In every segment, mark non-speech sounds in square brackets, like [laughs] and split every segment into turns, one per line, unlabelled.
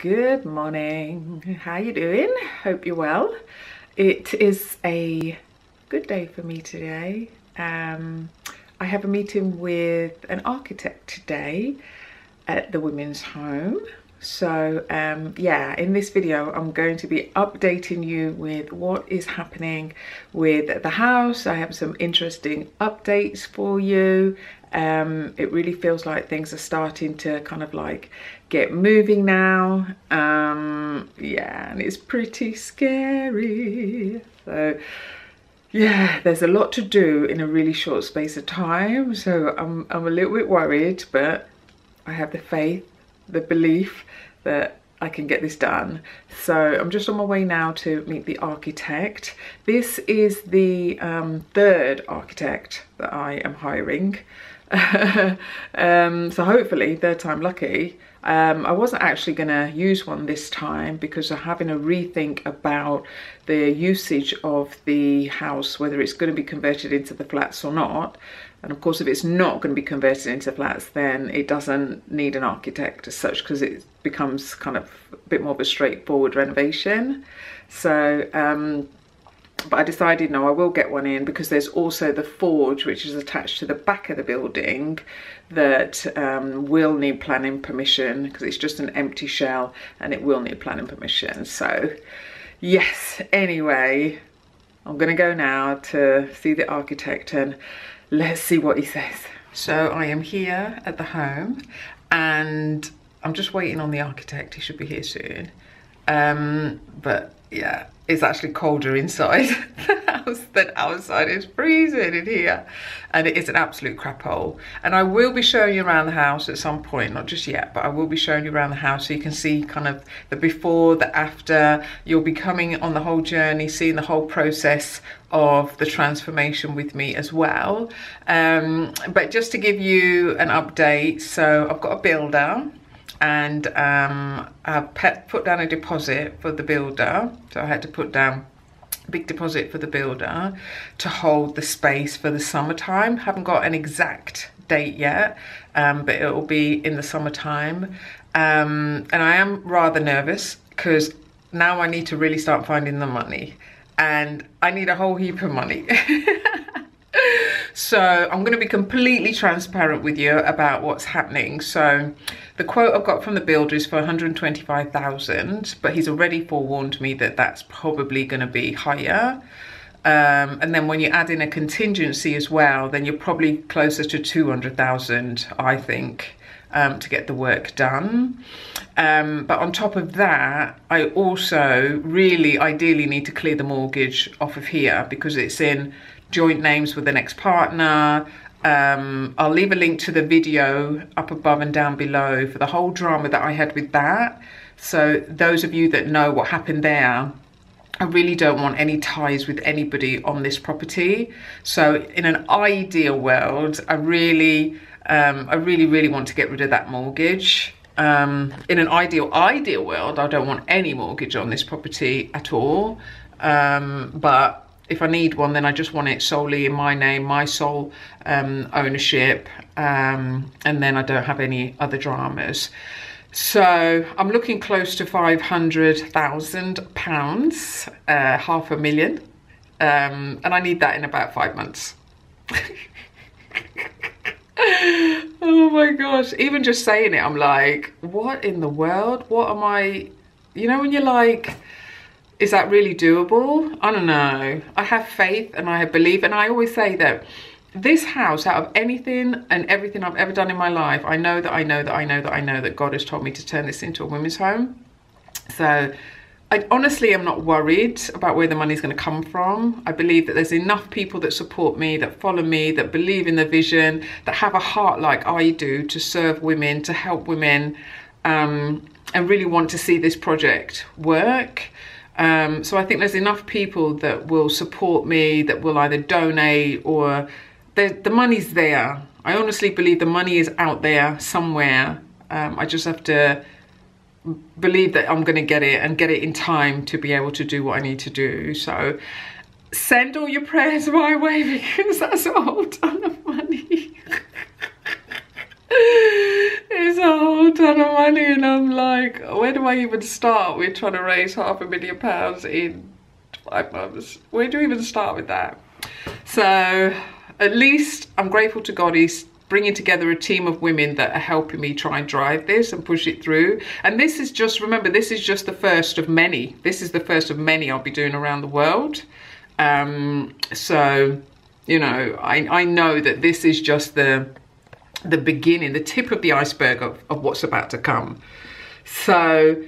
Good morning. How you doing? Hope you're well. It is a good day for me today. Um, I have a meeting with an architect today at the women's home. So um, yeah, in this video, I'm going to be updating you with what is happening with the house. I have some interesting updates for you. Um, it really feels like things are starting to kind of like get moving now. Um, yeah, and it's pretty scary. So yeah, there's a lot to do in a really short space of time. So I'm, I'm a little bit worried, but I have the faith, the belief that I can get this done. So I'm just on my way now to meet the architect. This is the um, third architect that I am hiring. [laughs] um, so hopefully third time lucky. Um, I wasn't actually going to use one this time because I'm having a rethink about the usage of the house, whether it's going to be converted into the flats or not. And of course, if it's not going to be converted into flats, then it doesn't need an architect as such because it becomes kind of a bit more of a straightforward renovation. So um, but I decided no I will get one in because there's also the forge which is attached to the back of the building that um, will need planning permission because it's just an empty shell and it will need planning permission so yes anyway I'm gonna go now to see the architect and let's see what he says. So I am here at the home and I'm just waiting on the architect. He should be here soon um, but yeah it's actually colder inside [laughs] the house than outside. It's freezing in here. And it is an absolute crap hole. And I will be showing you around the house at some point, not just yet, but I will be showing you around the house so you can see kind of the before, the after. You'll be coming on the whole journey, seeing the whole process of the transformation with me as well. Um, but just to give you an update, so I've got a builder and um, I put down a deposit for the builder. So I had to put down a big deposit for the builder to hold the space for the summertime. Haven't got an exact date yet, um, but it will be in the summertime. Um, and I am rather nervous because now I need to really start finding the money and I need a whole heap of money. [laughs] So I'm going to be completely transparent with you about what's happening. So the quote I've got from the builder is for 125,000, but he's already forewarned me that that's probably going to be higher. Um, and then when you add in a contingency as well, then you're probably closer to 200,000, I think, um, to get the work done. Um, but on top of that, I also really ideally need to clear the mortgage off of here because it's in joint names with an ex-partner. Um, I'll leave a link to the video up above and down below for the whole drama that I had with that. So those of you that know what happened there, I really don't want any ties with anybody on this property. So in an ideal world, I really, um, I really, really want to get rid of that mortgage. Um, in an ideal, ideal world, I don't want any mortgage on this property at all. Um, but if I need one, then I just want it solely in my name, my sole um, ownership, um, and then I don't have any other dramas. So I'm looking close to £500,000, uh, half a million, um, and I need that in about five months. [laughs] oh my gosh, even just saying it, I'm like, what in the world? What am I, you know, when you're like, is that really doable? I don't know. I have faith and I believe, and I always say that this house, out of anything and everything I've ever done in my life, I know that I know that I know that I know that God has told me to turn this into a women's home. So I honestly am not worried about where the money's going to come from. I believe that there's enough people that support me, that follow me, that believe in the vision, that have a heart like I do to serve women, to help women, um, and really want to see this project work. Um, so I think there's enough people that will support me, that will either donate or the the money's there. I honestly believe the money is out there somewhere. Um, I just have to believe that I'm going to get it and get it in time to be able to do what I need to do. So send all your prayers [laughs] my way because that's a whole ton of money. [laughs] it's a whole ton of money and I'm like, where do I even start with trying to raise half a million pounds in five months? Where do you even start with that? So at least I'm grateful to God he's bringing together a team of women that are helping me try and drive this and push it through. And this is just, remember, this is just the first of many. This is the first of many I'll be doing around the world. Um, so, you know, I, I know that this is just the the beginning, the tip of the iceberg of, of what's about to come. So,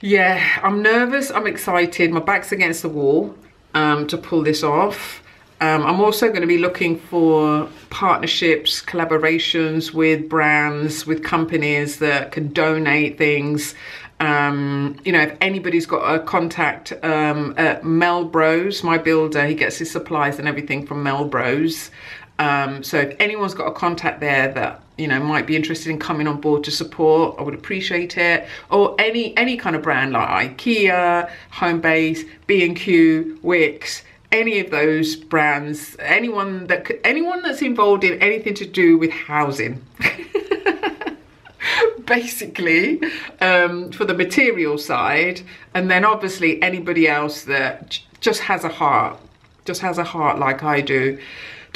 yeah, I'm nervous, I'm excited, my back's against the wall um, to pull this off. Um, I'm also going to be looking for partnerships, collaborations with brands, with companies that can donate things. Um, you know, if anybody's got a contact um, at Melbros, my builder, he gets his supplies and everything from Melbros. Um, so if anyone's got a contact there that you know might be interested in coming on board to support, I would appreciate it. Or any any kind of brand like IKEA, Homebase, B&Q, Wickes, any of those brands, anyone that anyone that's involved in anything to do with housing. [laughs] basically um, for the material side and then obviously anybody else that just has a heart just has a heart like I do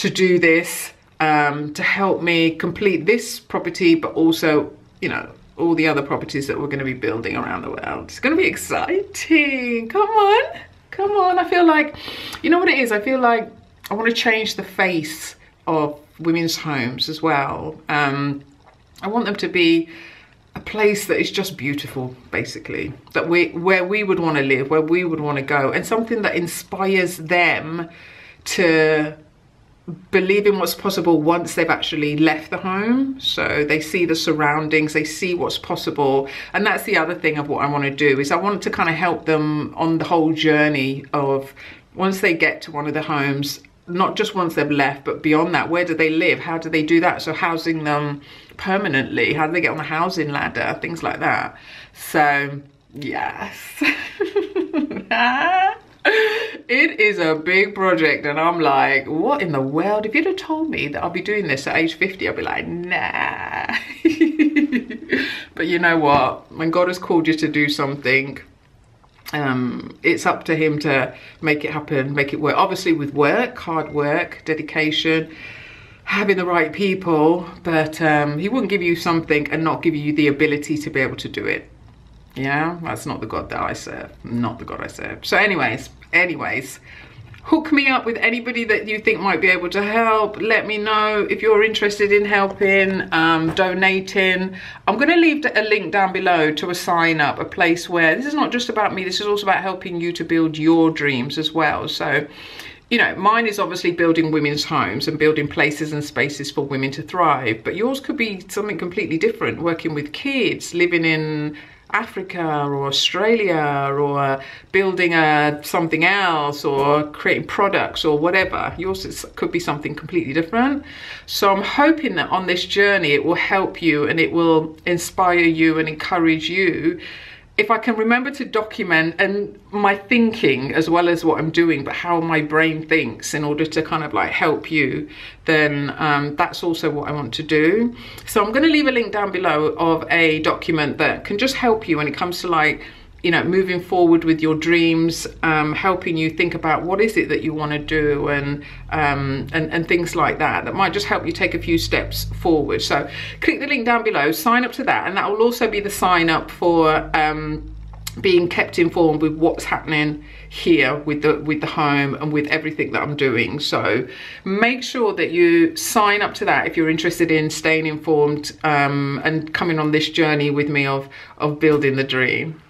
to do this um, to help me complete this property but also you know all the other properties that we're going to be building around the world. It's going to be exciting. Come on. Come on. I feel like you know what it is? I feel like I want to change the face of women's homes as well. Um, I want them to be a place that is just beautiful basically that we where we would want to live where we would want to go and something that inspires them to believe in what's possible once they've actually left the home. So they see the surroundings they see what's possible. And that's the other thing of what I want to do is I want to kind of help them on the whole journey of once they get to one of the homes not just once they've left but beyond that where do they live? How do they do that? So housing them permanently. How do they get on the housing ladder? Things like that. So yes [laughs] it is a big project and I'm like, what in the world? If you'd have told me that I'll be doing this at age 50, I'd be like, nah. [laughs] but you know what? When God has called you to do something, um, it's up to him to make it happen, make it work. Obviously with work, hard work, dedication, having the right people, but um, he wouldn't give you something and not give you the ability to be able to do it. Yeah, that's not the God that I serve. Not the God I serve. So anyways, anyways, hook me up with anybody that you think might be able to help. Let me know if you're interested in helping, um, donating. I'm going to leave a link down below to a sign up, a place where this is not just about me. This is also about helping you to build your dreams as well. So you know, mine is obviously building women's homes and building places and spaces for women to thrive, but yours could be something completely different, working with kids, living in Africa or Australia or building a something else or creating products or whatever. Yours could be something completely different. So I'm hoping that on this journey it will help you and it will inspire you and encourage you if I can remember to document and my thinking as well as what I'm doing, but how my brain thinks in order to kind of like help you, then um, that's also what I want to do. So I'm going to leave a link down below of a document that can just help you when it comes to like you know, moving forward with your dreams, um, helping you think about what is it that you want to do and, um, and, and things like that. That might just help you take a few steps forward. So click the link down below, sign up to that, and that will also be the sign up for um, being kept informed with what's happening here with the with the home and with everything that I'm doing so make sure that you sign up to that if you're interested in staying informed um, and coming on this journey with me of of building the dream